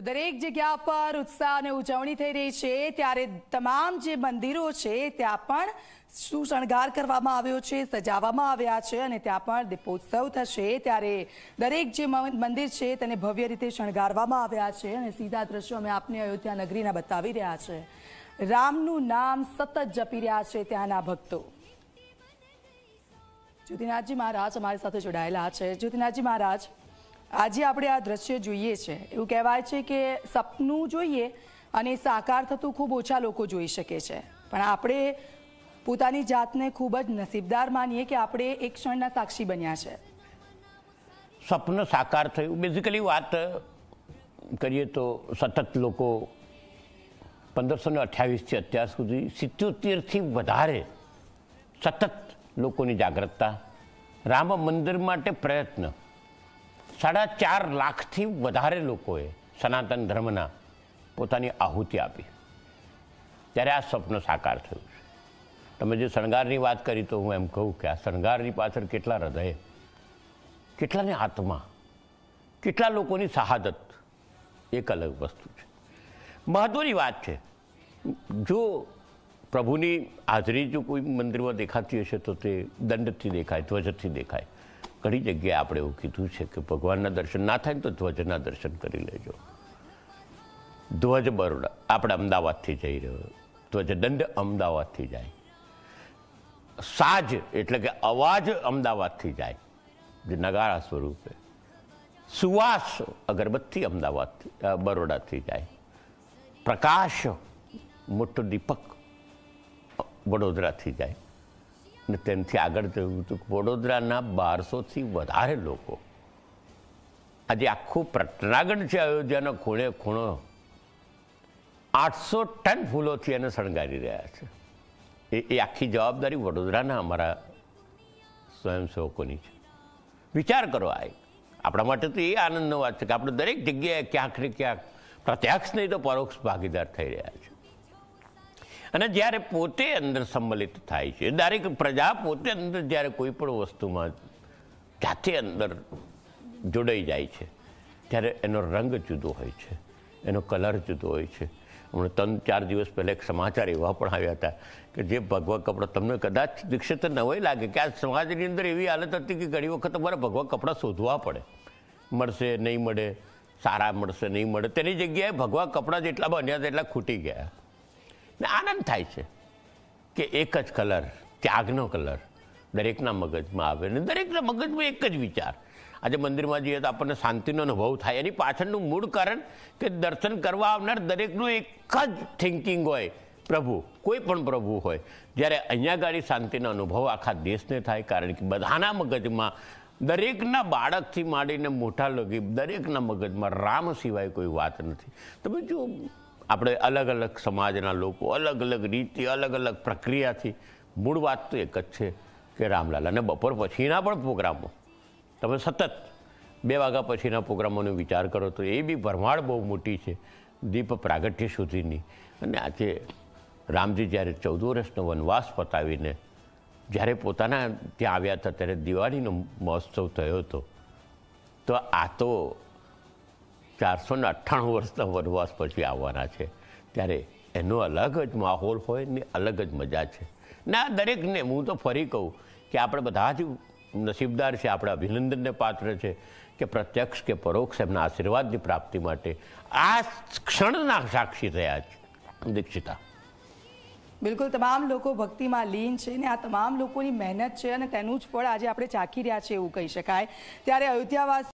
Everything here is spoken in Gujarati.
તો દરેક જગ્યા પર ઉત્સાહ અને ઉજવણી થઈ રહી છે. ત્યારે તમામ જે મંદિરો છે, ત્યાં પણ સુશણગાર કરવામાં આવ્યો છે, સજાવવામાં આવ્યા છે અને ત્યાં પણ દીપોત્સવ થશે. ત્યારે દરેક જે મંદિર છે, તેને ભવ્ય રીતે શણગારવામાં આવ્યા છે અને સીધા દ્રશ્યો અમે આપને અયોધ્યા નગરીના બતાવી રહ્યા છે. રામનું નામ સતત જપી રહ્યા છે ત્યાંના ભક્તો. જ્યોતિનાથજી મહારાજ અમારી સાથે જોડાયેલા છે. જ્યોતિનાથજી મહારાજ આજે આપણે આ દ્રશ્ય જોઈએ છે. એવું કહેવાય છે કે સપનું જોઈએ અને સાકાર થતું ખૂબ ઓછા લોકો જોઈ શકે છે. પણ આપણે પોતાની જાતને ખૂબ જ નસીબદાર માનીએ કે આપણે એક ક્ષણના સાક્ષી બન્યા છે. સપનું સાકાર થયું. બેઝિકલી વાત કરીએ તો સતત લોકો પંદરસો ને અઠ્યાવીસથી અત્યાર સુધી સિત્યોતેરથી વધારે સતત લોકોની જાગૃતતા, રામ મંદિર માટે પ્રયત્ન સાડા ચાર લાખથી વધારે લોકોએ સનાતન ધર્મના પોતાની આહુતિ આપી. ત્યારે આ સ્વપ્ન સાકાર થયું છે. તમે જે શણગારની વાત કરી તો હું એમ કહું કે આ શણગારની પાછળ કેટલા હૃદય, કેટલાની આત્મા, કેટલા લોકોની શહાદત, એક અલગ વસ્તુ છે. મહત્વની વાત છે, જો પ્રભુની હાજરી જો કોઈ મંદિરમાં દેખાતી હશે તો તે દંડથી દેખાય, ધ્વજથી દેખાય. ઘણી જગ્યાએ આપણે એવું કીધું છે કે ભગવાનના દર્શન ના થાય ને તો ધ્વજના દર્શન કરી લેજો. ધ્વજ બરોડા, આપણે અમદાવાદથી જઈ રહ્યો ધ્વજદંડ અમદાવાદથી જાય. સાજ એટલે કે અવાજ અમદાવાદથી જાય. જે નગારા સ્વરૂપે. સુવાસ અગરબત્તી અમદાવાદથી બરોડાથી જાય. પ્રકાશ, મોટો દીપક, વડોદરાથી જાય. અને તેનાથી આગળ જયું હતું કે વડોદરાના બારસોથી વધારે લોકો આજે આખું પ્રતનાગઢ છે અયોધ્યાનો ખૂણે ખૂણો. આઠસો ટન ફૂલોથી એને શણગારી રહ્યા છે. એ એ આખી જવાબદારી વડોદરાના અમારા સ્વયંસેવકોની છે. વિચાર કરો આ આપણા માટે તો એ આનંદનો વાત છે કે આપણે દરેક જગ્યાએ ક્યાંક ને ક્યાંક પ્રત્યક્ષ નહીં તો પરોક્ષ ભાગીદાર થઈ રહ્યા છે. અને જ્યારે પોતે અંદર સંમલિત થાય છે દરેક પ્રજા પોતે અંદર જ્યારે કોઈ પણ વસ્તુમાં જાતે અંદર જોડાઈ જાય છે, ત્યારે એનો રંગ જુદો હોય છે, એનો કલર જુદો હોય છે. હમણાં ત્રણ ચાર દિવસ પહેલાં એક સમાચાર એવા પણ આવ્યા હતા કે જે ભગવા કપડાં તમને કદાચ દીક્ષિત નવાઈ લાગે કે આ સમાજની અંદર એવી હાલત હતી કે ઘણી વખત તમારે ભગવા કપડાં શોધવા પડે. મળશે, નહીં મળે, સારા મળશે, નહીં મળે. તેની જગ્યાએ ભગવા કપડાં જેટલા બન્યા તેટલા ખૂટી ગયા. ને આનંદ થાય છે કે એક જ કલર, ત્યાગનો કલર દરેકના મગજમાં આવે ને દરેકના મગજમાં એક જ વિચાર. આજે મંદિરમાં જઈએ તો આપણને શાંતિનો અનુભવ થાય. એની પાછળનું મૂળ કારણ કે દર્શન કરવા આવનાર દરેકનું એક જ થિંકિંગ હોય, પ્રભુ, કોઈ પણ પ્રભુ હોય. જ્યારે અહીંયા ગાડી શાંતિનો અનુભવ આખા દેશને થાય, કારણ કે બધાના મગજમાં દરેકના બાળકથી માંડીને મોટા લગી દરેકના મગજમાં રામ સિવાય કોઈ વાત નથી. તમે જો આપણે અલગ અલગ સમાજના લોકો, અલગ અલગ રીતે, અલગ અલગ પ્રક્રિયાથી. મૂળ વાત તો એક જ છે કે રામલાલ અને બપોર પછીના પણ પ્રોગ્રામો. તમે સતત બે વાગ્યા પછીના પ્રોગ્રામોનો વિચાર કરો તો એ બી ભરમાડ બહુ મોટી છે દીપ પ્રાગટ્ય સુધીની. અને આજે રામજી જ્યારે ચૌદ વર્ષનો વનવાસ પતાવીને જ્યારે પોતાના ત્યાં આવ્યા હતા, ત્યારે દિવાળીનો મહોત્સવ થયો હતો. તો આ તો ચારસો ને અઠ્ઠાણું વર્ષના વનવાસ પછી આવવાના છે. ત્યારે એનો અલગ જ માહોલ હોય ને અલગ જ મજા છે. ને, દરેકને હું તો ફરી કહું કે આપણે બધા જ નસીબદાર છે, આપણે અભિનંદનને પાત્ર છે કે પ્રત્યક્ષ કે પરોક્ષ એમના આશીર્વાદની પ્રાપ્તિ માટે આ ક્ષણના સાક્ષી થયા છે. દીક્ષિતા. બિલકુલ, તમામ લોકો ભક્તિમાં લીન છે ને આ તમામ લોકોની મહેનત છે અને તેનું જ ફળ આજે આપણે ચાખી રહ્યા છે એવું કહી શકાય. ત્યારે અયોધ્યાવાસી